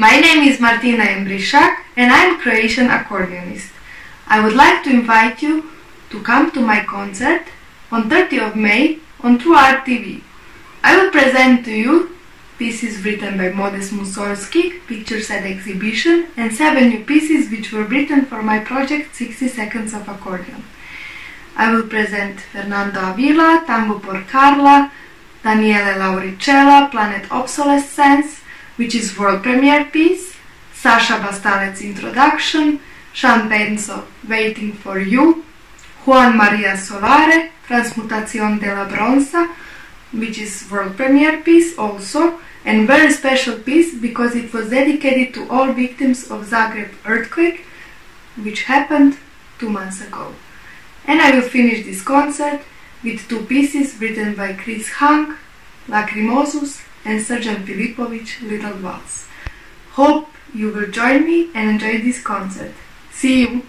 My name is Martina Jembrišak and I'm Croatian accordionist. I would like to invite you to come to my concert on 30th of May on True Art TV. I will present to you pieces written by Modest Mussorgsky, pictures at exhibition, and seven new pieces which were written for my project 60 Seconds of Accordion. I will present Fernando Avila, Tango pour Carla, Daniele Lauricella, Planned Obsolescence, which is world premiere piece, Saša Bastalec introduction, Sean Penzo, Waiting for You, Juan Maria Solare, Transmutación de la Bronca, which is world premiere piece also, and very special piece because it was dedicated to all victims of Zagreb earthquake, which happened two months ago. And I will finish this concert with two pieces written by Chris Hung, Lacrimosus, and Srđan Filipović, Little Waltz. Hope you will join me and enjoy this concert. See you!